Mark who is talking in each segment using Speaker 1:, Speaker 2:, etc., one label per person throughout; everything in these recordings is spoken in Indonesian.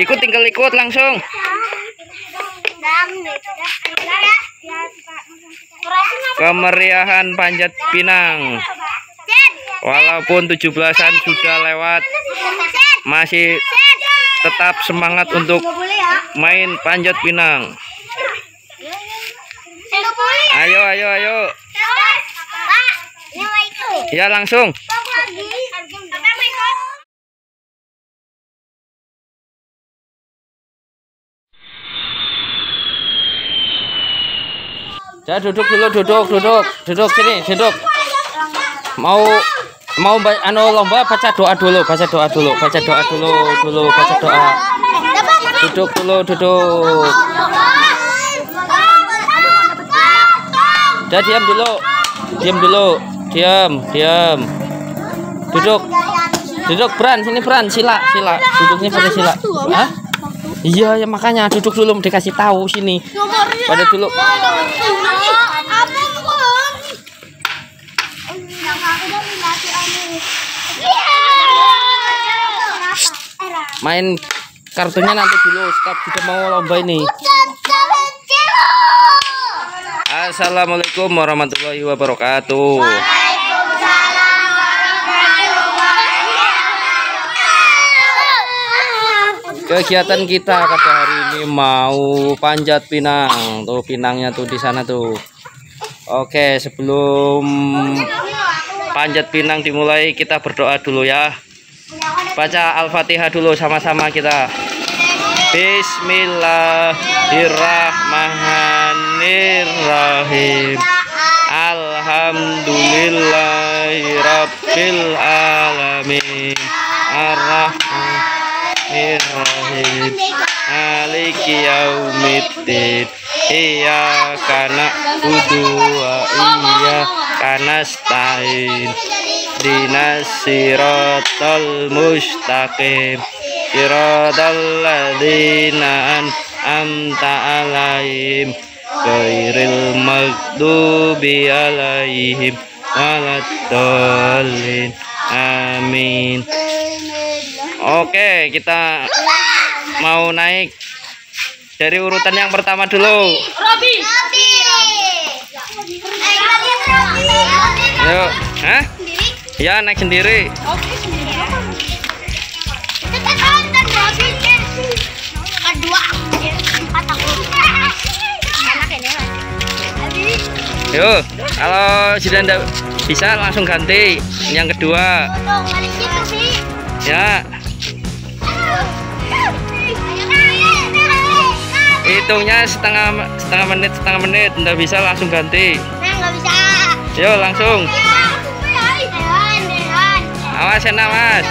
Speaker 1: Ikut tinggal ikut langsung. Kemeriahan Panjat Pinang. Walaupun 17-an sudah lewat, masih tetap semangat untuk main Panjat Pinang. Ayo, ayo, ayo. Ya langsung. Ya duduk dulu, duduk, duduk, duduk sini, duduk. Mau mau anu lomba baca doa dulu, baca doa dulu, baca doa dulu, dulu baca doa. Duduk dulu, duduk. Udah diam dulu. Diam dulu. Diam, diam. Duduk. Duduk Bran, sini Bran, sila, sila. Duduknya pada sila. Hah? Iya, ya makanya duduk dulu dikasih tahu sini. Pada dulu. Main kartunya nanti dulu, stop sudah mau lomba ini. Assalamualaikum warahmatullahi wabarakatuh. Kegiatan kita pada hari ini mau panjat pinang. Tuh pinangnya tuh di sana tuh. Oke, sebelum panjat pinang dimulai kita berdoa dulu ya. Baca Al-Fatihah dulu sama-sama kita. Bismillahirrahmanirrahim. Alhamdulillahirabbil alamin. Ar-Rahmanirrahim. Maliki yaumiddin. Iyyaka na'budu wa iyyaka nasta'in. Dinas siratal mustaqim. Siratal ladzina an'amta 'alaihim ghairil maghdubi 'alaihim waladdallin. Amin. Oke, kita mau naik dari urutan yang pertama dulu. Yuk, hah? Ya naik sendiri. Yuk, kalau sudah ndak bisa langsung ganti yang kedua. Ya, hitungnya setengah setengah menit setengah menit ndak bisa langsung ganti. Yuk langsung. Awas ya mas.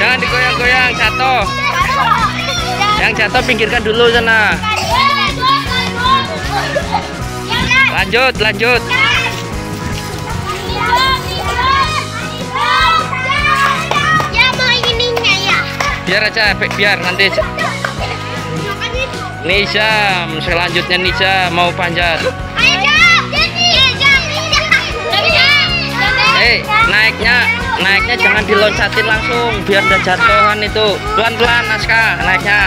Speaker 1: Jangan digoyang-goyang jatuh. Yang jatuh pinggirkan dulu sana. Lanjut, lanjut. Biar aja, biar nanti Nisa selanjutnya Nisa mau panjat. Eh, naiknya naiknya jangan diloncatin langsung biar udah jatuhan itu. Pelan-pelan Naskah naiknya.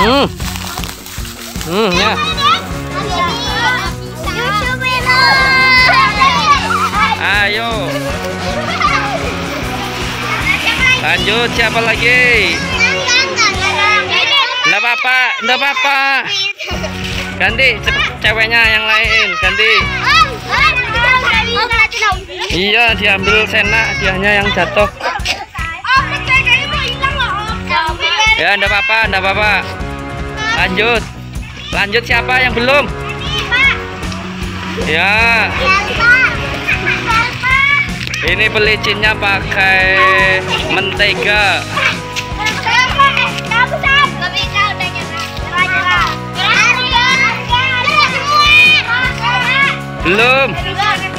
Speaker 1: Hmm. Hmm, ya. Lanjut siapa lagi? Enggak apa-apa, enggak apa-apa. Ganti ce- ceweknya yang lain, ganti. Iya, diambil Sena, dianya yang jatuh. Ya, enggak apa-apa, enggak apa-apa. Lanjut. Lanjut siapa yang belum? Ya. Ini pelicinnya pakai mentega. Belum.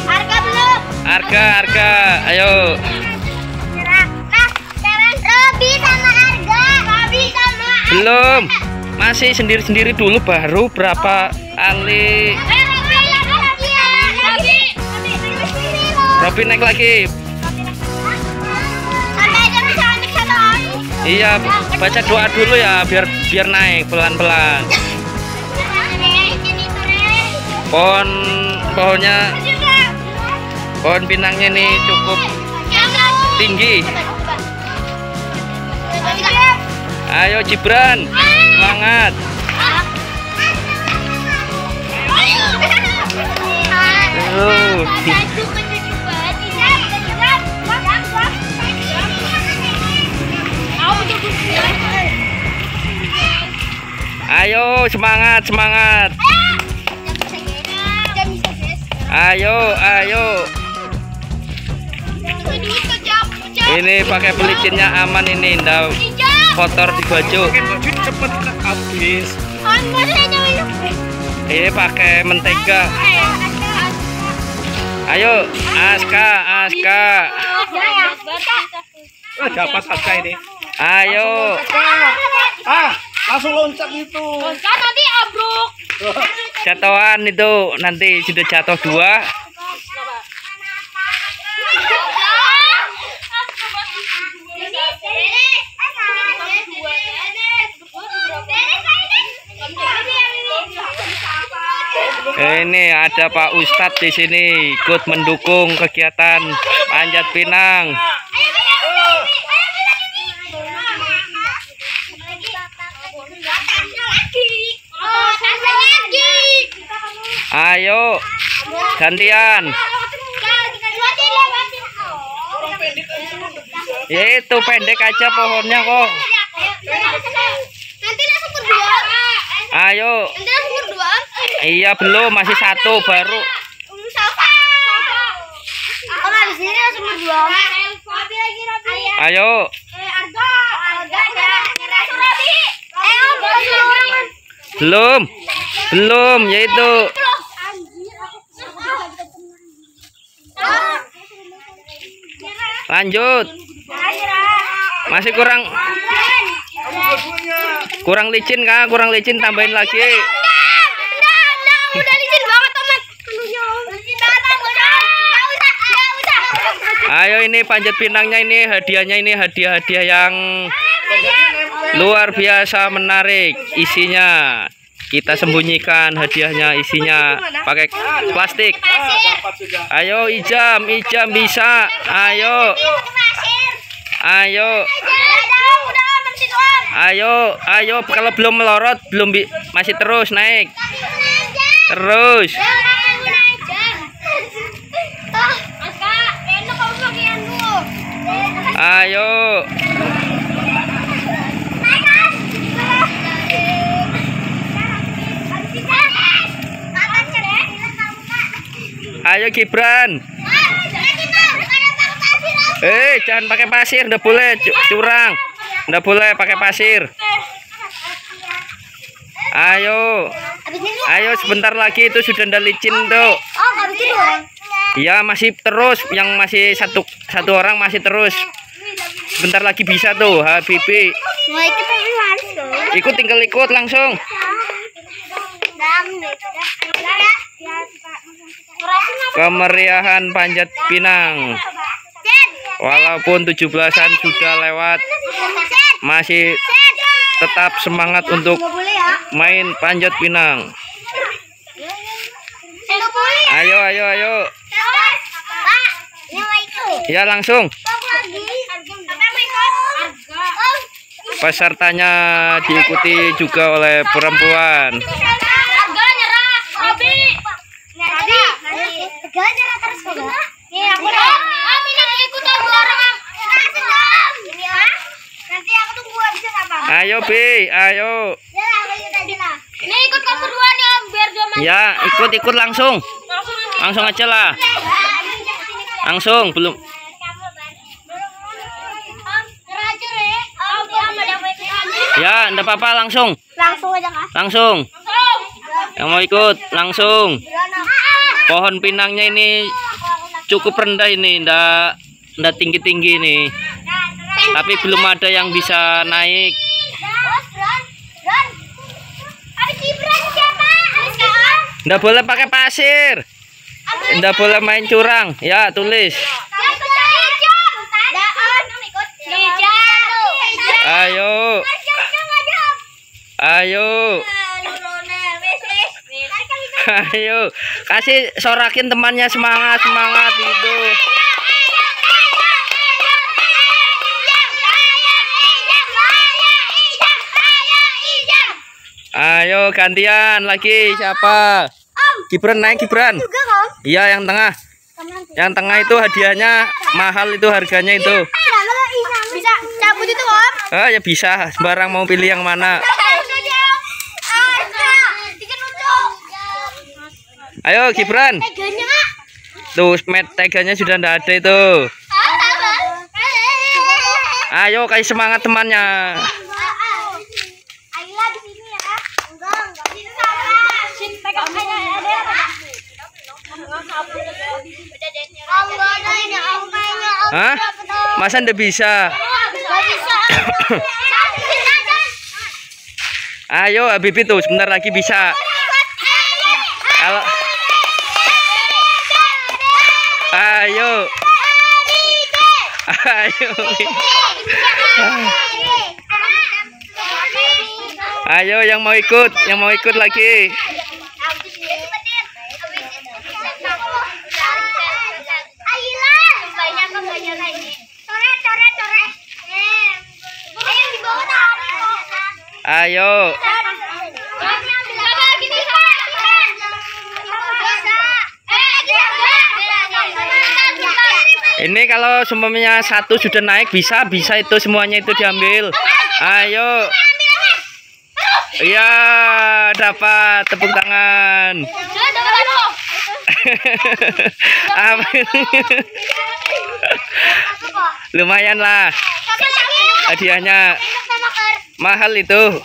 Speaker 2: Harga belum.
Speaker 1: Harga, harga. Ayo. Belum. Masih sendiri-sendiri dulu baru berapa kali. Robin naik lagi. Iya, baca doa dulu ya biar biar naik pelan-pelan. Pohon pohonnya pohon pinangnya ini cukup tinggi. Ayo Gibran, semangat. Ayo semangat semangat. Ayo ayo. Ini pakai pelicinnya aman ini, ndak kotor di baju.
Speaker 3: cepet habis
Speaker 1: Ini pakai mentega. Ayo Aska Aska.
Speaker 3: ah, dapat harga ini
Speaker 1: Ayo.
Speaker 3: ah langsung loncat itu
Speaker 2: Kan nanti abruk.
Speaker 1: Jatuhan itu nanti sudah jatuh dua. Ini ada Pak Ustadz di sini ikut mendukung kegiatan panjat pinang. Ayo gantian. Ya itu pendek aja pohonnya kok.
Speaker 2: Nanti langsung berdua.
Speaker 1: Ayo.
Speaker 2: Nanti langsung berdua.
Speaker 1: Iya belum masih satu baru. Ayo.
Speaker 2: Eh. Eh.
Speaker 1: Belum. Belum yaitu. Lanjut. Masih kurang kurang licin kak, kurang licin tambahin lagi. Ayo ini panjat pinangnya ini hadiahnya ini hadiah-hadiah yang luar biasa menarik isinya. Kita sembunyikan hadiahnya isinya pakai plastik. Ayo ijam, ijam bisa. Ayo. Ayo, ayo, ayo. Kalau belum melorot, belum bi- masih terus naik. Terus. Ayo. Ayo Gibran. Eh, jangan pakai pasir, ndak boleh cu- curang. Ndak boleh pakai pasir. Ayo. Ayo sebentar lagi itu sudah ndak licin tuh. Iya masih terus yang masih satu satu orang masih terus. Sebentar lagi bisa tuh Habibi. Ikut tinggal ikut langsung. Kemeriahan panjat pinang. Walaupun 17-an sudah lewat, masih tetap semangat untuk main panjat pinang. Ayo ayo ayo. Ya langsung. Pesertanya diikuti juga oleh perempuan.
Speaker 2: Nyerah, terus kok. Nih aku dah. Om ini ikut aku orang. Ini ah. Nanti aku tunggu habis apa?
Speaker 1: Ayo Bi, ayo.
Speaker 2: Ya. Nih ikut kamu berdua nih Om, biar.
Speaker 1: Ya ikut ikut langsung.
Speaker 2: Langsung
Speaker 1: aja lah. Langsung belum. Ya enggak apa-apa langsung.
Speaker 2: Langsung aja kak.
Speaker 1: Langsung.
Speaker 2: Langsung.
Speaker 1: Yang mau ikut langsung. pohon pinangnya ini cukup rendah ini ndak ndak tinggi tinggi nih tapi belum ada yang bisa naik ndak boleh pakai pasir. Ndak boleh main curang. Ya tulis. Ayo. Ayo. Ayo. Kasih sorakin temannya semangat semangat itu ayo gantian lagi siapa? Gibran naik Gibran. iya yang tengah. Yang tengah. Itu hadiahnya mahal itu harganya itu.
Speaker 2: Bisa cabut itu om?
Speaker 1: ah ya bisa. Sembarang mau pilih yang mana? Ayo Gibran. tuh mat teganya sudah ndak ada itu. Ayo kasih semangat temannya
Speaker 2: Ayla di sini ya. Enggak, enggak. Di sana. Sini pegang aja ada. Allah ini ampanya.
Speaker 1: Hah? masa ndak bisa? Ayo Habibie tuh sebentar lagi bisa. Ayo. Ayo. Ayo yang mau ikut yang mau ikut lagi ayo ini kalau semuanya satu sudah naik bisa bisa itu semuanya itu diambil. Ayo. Iya dapat tepuk tangan. Apa ini? lumayan lah. Hadiahnya mahal itu.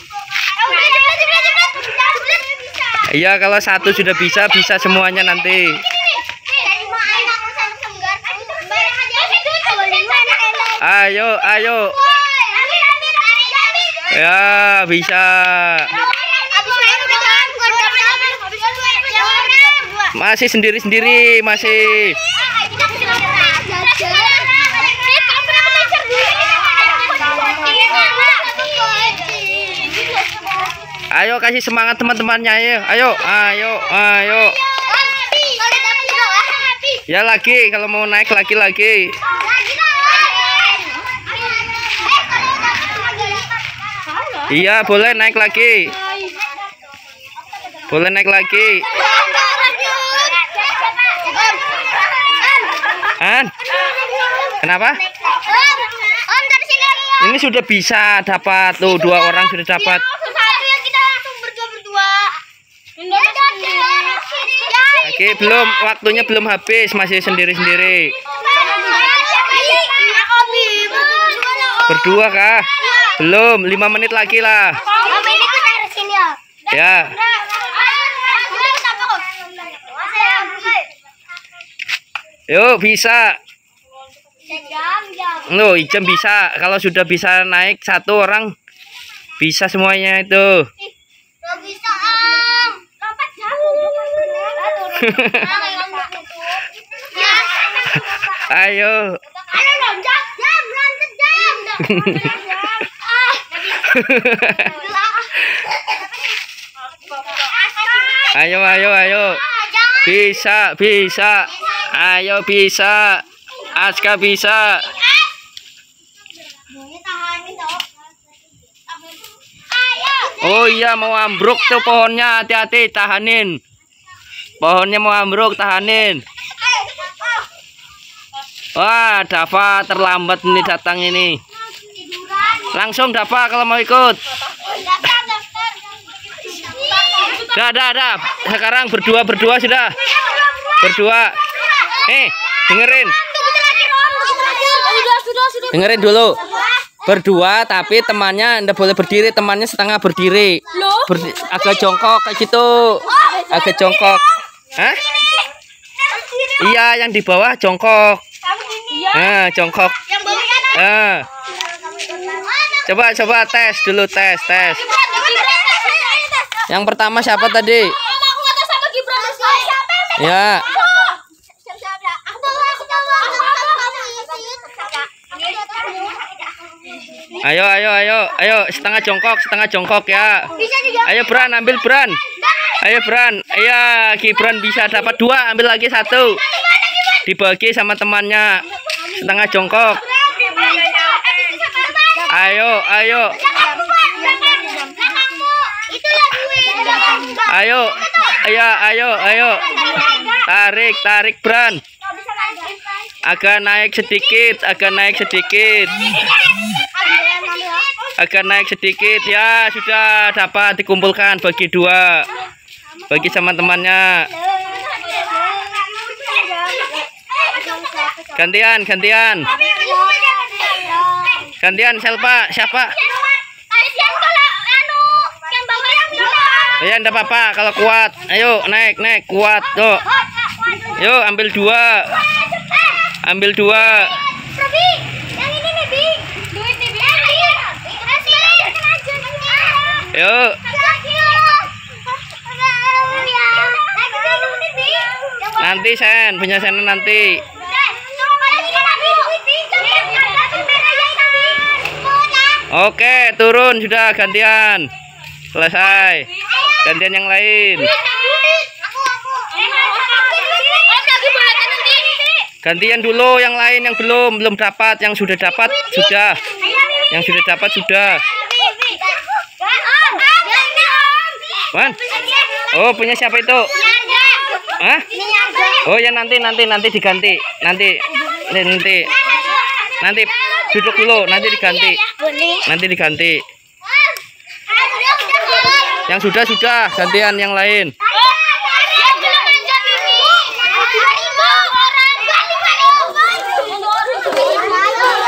Speaker 1: Iya kalau satu sudah bisa bisa semuanya nanti. Ayo ayo. Ya bisa. Masih sendiri sendiri masih ayo kasih semangat teman-temannya ayo ayo ayo ayo. Ya lagi. Kalau mau naik lagi lagi iya boleh naik lagi. Boleh naik lagi. An? Kenapa?
Speaker 2: Ya.
Speaker 1: ini sudah bisa dapat tuh dua orang sudah dapat
Speaker 2: Satu yang kita langsung berdua berdua. Ya, ya.
Speaker 1: Oke belum waktunya belum habis masih sendiri sendiri berdua kah belum lima menit lagi lah
Speaker 2: ya.
Speaker 1: yuk bisa Loh, Ijem bisa. Kalau sudah bisa naik satu orang bisa semuanya itu.
Speaker 2: Gak bisa om. Lompat jauh.
Speaker 1: Ayo.
Speaker 2: Ayo loncat jam, loncat jam.
Speaker 1: ayo, ayo, ayo. Bisa, bisa. Ayo bisa. Aska bisa. Oh iya mau ambruk tuh pohonnya. Hati-hati tahanin. Pohonnya mau ambruk tahanin. Wah, Dava terlambat ini datang ini. Langsung Dava kalau mau ikut. Dah, dah, dah. Sekarang berdua berdua sudah. Berdua. Eh, dengerin. Dengerin dulu. Berdua tapi temannya ndak boleh berdiri, temannya setengah berdiri. Berdi- agak jongkok kayak gitu. Agak jongkok. Hah? Iya, yang di bawah jongkok. Nah, jongkok.
Speaker 2: Yang bawah?
Speaker 1: Nah, coba coba tes dulu tes tes. Yang pertama siapa tadi?
Speaker 2: Aku kata sama Gibran Siapa yang
Speaker 1: Ya,
Speaker 2: Aku tahu, aku tahu, aku
Speaker 1: ayo ayo ayo ayo setengah jongkok setengah jongkok ya. Ayo Bran ambil Bran. Ayo Bran. Iya, Gibran bisa dapat dua, ambil lagi satu. Dibagi sama temannya. Setengah jongkok. Ayo, ayo. Ayo. Ayo, ayo, ayo. Tarik, tarik Bran. Agak naik sedikit, agak naik sedikit. Agak naik sedikit ya, sudah dapat dikumpulkan bagi dua. Bagi sama temannya. Gantian, gantian. Gantian Selpa, siapa? Ya enggak apa-apa kalau kuat. Ayo naik, naik kuat. Tuh. Yuk ambil dua. Ambil dua. Yuk. Nanti Sen, punya Sen nanti. Oke, turun sudah gantian. Selesai. Gantian yang lain. Gantian dulu yang lain yang belum belum dapat, yang sudah dapat sudah. Yang sudah dapat sudah. Wan. Oh, punya siapa itu? Hah? Oh ya nanti nanti nanti diganti. Nanti nanti nanti duduk dulu, nanti diganti. Nanti diganti. Yang sudah sudah, gantian yang lain.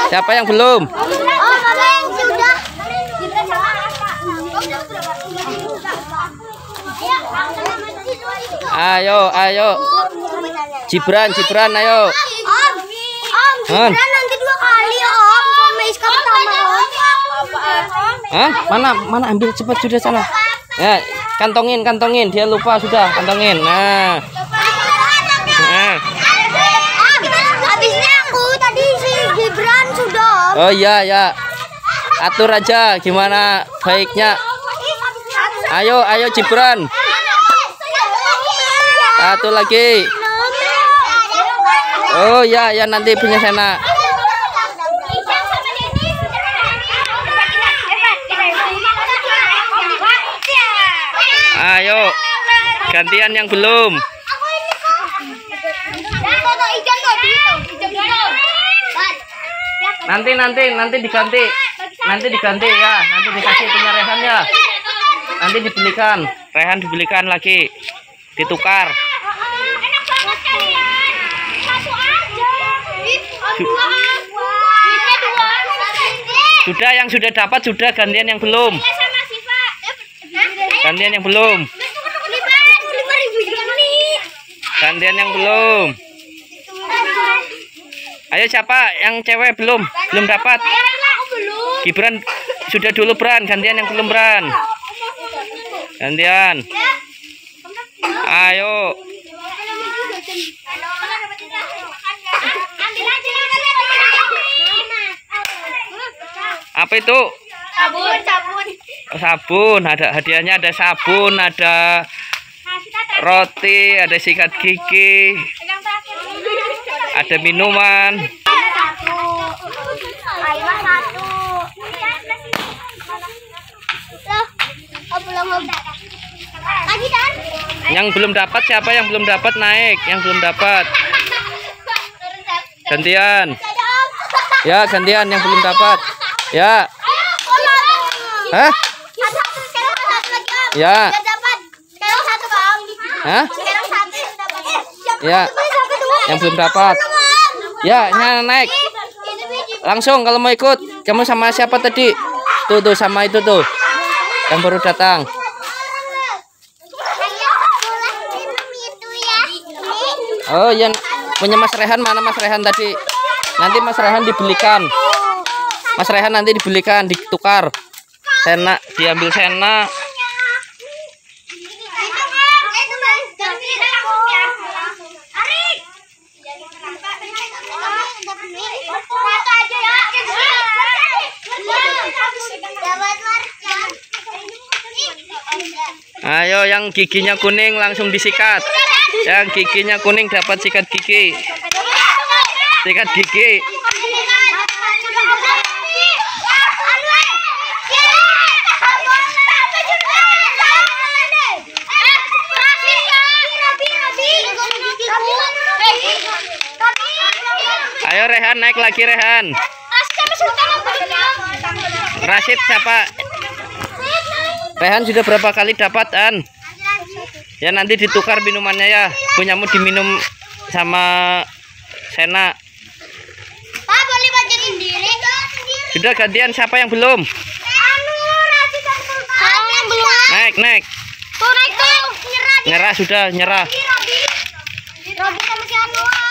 Speaker 1: Siapa yang belum? Ayo, ayo. Gibran, Gibran, ayo.
Speaker 2: Om, Om,
Speaker 1: Han.
Speaker 2: Gibran nanti dua kali Om, sama Iska pertama Om.
Speaker 1: Hah? Mana mana ambil cepat sudah sana. Ya, kantongin, kantongin. Dia lupa sudah, kantongin. Nah. Nah.
Speaker 2: Om, habisnya aku tadi si Gibran sudah Om.
Speaker 1: Oh iya, ya. Atur aja gimana baiknya. Ayo, ayo Gibran. Satu lagi. Oh ya, ya nanti punya sana. Ayo, gantian yang belum. Nanti nanti nanti diganti. Nanti diganti ya. Nanti dikasih punya Rehan ya. Nanti dibelikan. Rehan dibelikan lagi. Ditukar. Sudah yang sudah dapat sudah gantian yang belum. Gantian yang belum. Gantian yang belum. Ayo siapa yang cewek belum? Belum dapat. Gibran sudah dulu Bran, gantian yang belum Bran. Gantian. Ayo. Apa itu?
Speaker 2: Sabun, sabun.
Speaker 1: Oh, sabun. Ada hadiahnya ada sabun, ada roti, ada sikat gigi, ada minuman. Yang belum dapat siapa yang belum dapat naik? Yang belum dapat. Gantian. Ya, gantian yang belum dapat. Ya. Hah? Ya. Hah? Ya. Yang belum dapat. Ya, naik. Langsung kalau mau ikut. Kamu sama siapa tadi? Tuh tuh sama itu tuh. Yang baru datang. Oh, yang punya Mas Rehan mana Mas Rehan tadi nanti Mas Rehan dibelikan Mas Rehan nanti dibelikan ditukar. Sena diambil Sena. Ayo yang giginya kuning langsung disikat. Yang giginya kuning dapat sikat gigi. Sikat gigi Rehan naik lagi Rehan. Rashid siapa? Rehan sudah berapa kali dapat An? Ya nanti ditukar minumannya ya. Punyamu diminum sama Sena.
Speaker 2: Pak boleh bacain diri?
Speaker 1: sudah gantian siapa yang belum? Naik naik.
Speaker 2: Tuh naik tuh. Nyerah.
Speaker 1: nyerah. Sudah nyerah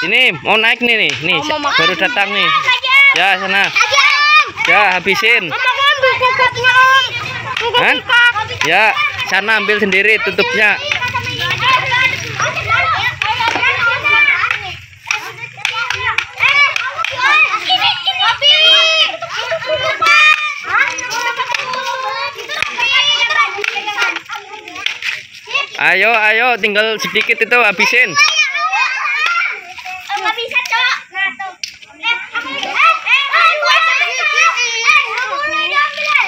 Speaker 1: ini mau naik nih nih. Nih baru datang nih. Ya sana. Ya habisin.
Speaker 2: Ikat.
Speaker 1: ya sana ambil sendiri tutupnya. Ayo ayo tinggal sedikit itu habisin
Speaker 2: Nggak bisa, Cok. Nah, tuh. Eh, aku- eh, eh, eh, gua tadi, Cok. Eh, nggak boleh diambil, eh.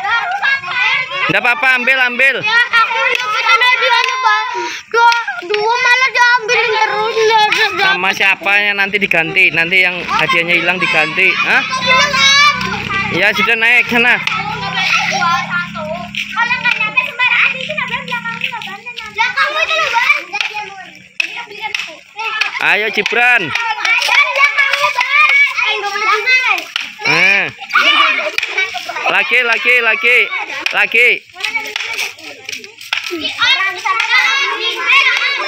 Speaker 2: Baru
Speaker 1: Nggak apa-apa ambil ambil.
Speaker 2: Ya, aku karena dia nyoba dua dua malah diambilin terus
Speaker 1: sama siapanya nanti diganti. Nanti yang hadiahnya hilang diganti. Hah? ya sudah naik sana.
Speaker 2: Loh, Ban. Eh,
Speaker 1: ayo
Speaker 2: Ban, belakangmu, Ban.
Speaker 1: Lagi.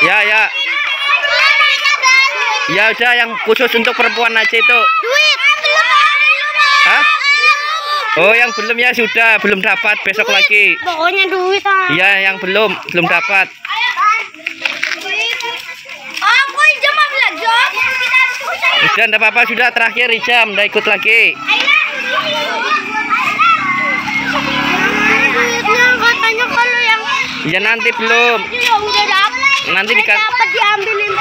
Speaker 1: Ya ya. Ya udah yang khusus untuk perempuan aja itu. Hah? oh yang belum ya sudah. Belum dapat. Besok lagi.
Speaker 2: Pokoknya duit ah.
Speaker 1: ya yang belum. Belum dapat.
Speaker 2: Aku jam jam.
Speaker 1: sudah enggak apa-apa. Sudah terakhir Ijam. Udah ikut lagi ya nanti belum.
Speaker 2: Ya
Speaker 1: nanti
Speaker 2: Dapat diambilin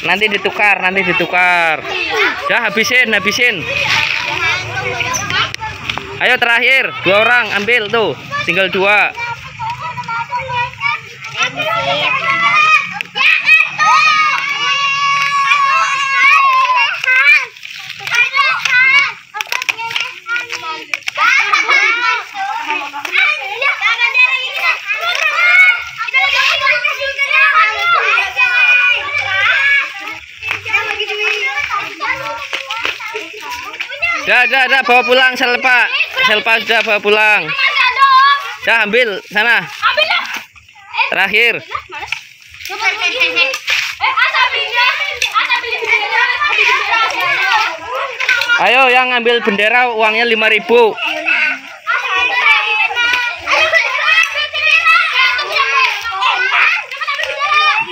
Speaker 1: nanti ditukar nanti ditukar. Udah habisin habisin. Ayo terakhir dua orang ambil tuh. Tinggal dua udah udah udah bawa pulang Selpa Selpa sudah bawa pulang. Udah ambil sana. Terakhir. ayo yang ambil bendera uangnya 5000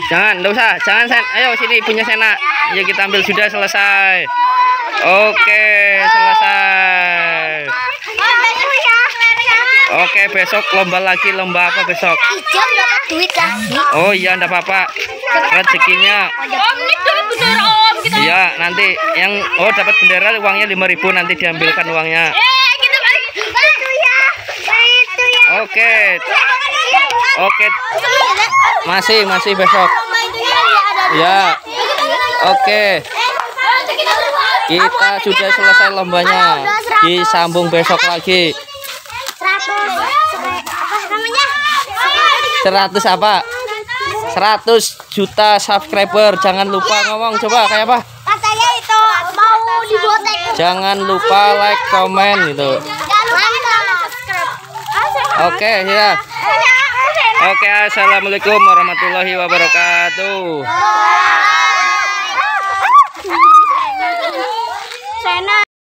Speaker 1: jangan enggak usah. Jangan sen ayo sini punya Sena. Ya kita ambil sudah selesai oke selesai. Oke besok lomba lagi lomba apa besok?
Speaker 2: Ijam dapat duit lagi.
Speaker 1: oh iya enggak apa-apa. Rezekinya.
Speaker 2: Om, ini duit bener om. Kita
Speaker 1: iya nanti yang oh dapat bendera uangnya 5000 nanti diambilkan uangnya.
Speaker 2: Eh, ya. Ya.
Speaker 1: oke. Oke. Masih masih besok. Ya oke kita sudah selesai lombanya disambung besok lagi
Speaker 2: Seratus. Apa namanya?
Speaker 1: 100 apa 100 juta subscriber jangan lupa ngomong coba kayak apa
Speaker 2: Katanya itu mau dibuat like.
Speaker 1: jangan lupa like komen gitu
Speaker 2: subscribe.
Speaker 1: oke ya oke assalamualaikum warahmatullahi wabarakatuh.